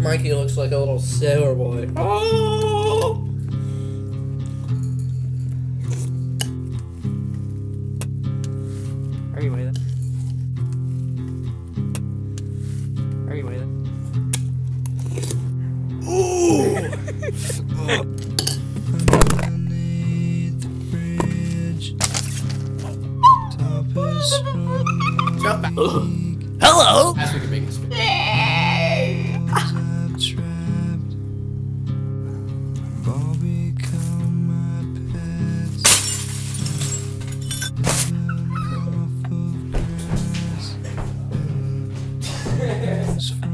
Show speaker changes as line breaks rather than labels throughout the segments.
Mikey looks like a little sailor boy. Oh!
Anyway. Then. Anyway. Then. Ooh!
Hello.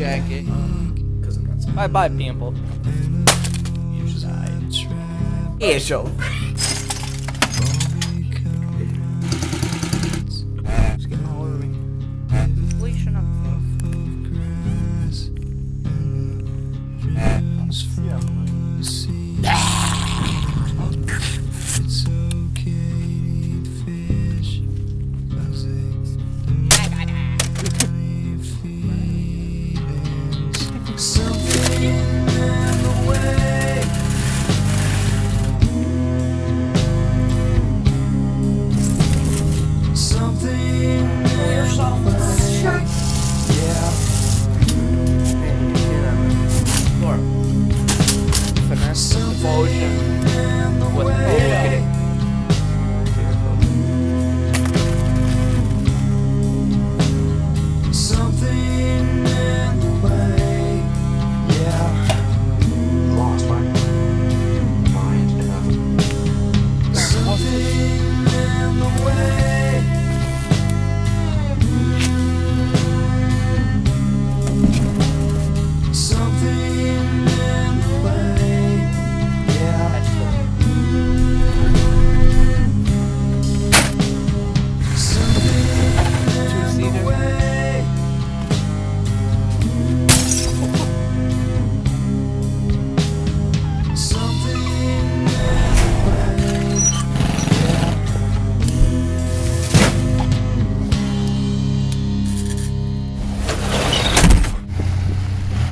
jacket.
Bye bye, people.
You should.
Yeah, sure.
Yeah.